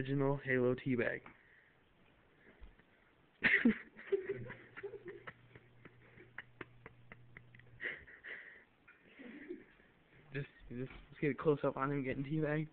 original Halo teabag. just, just let's get a close up on him getting teabagged.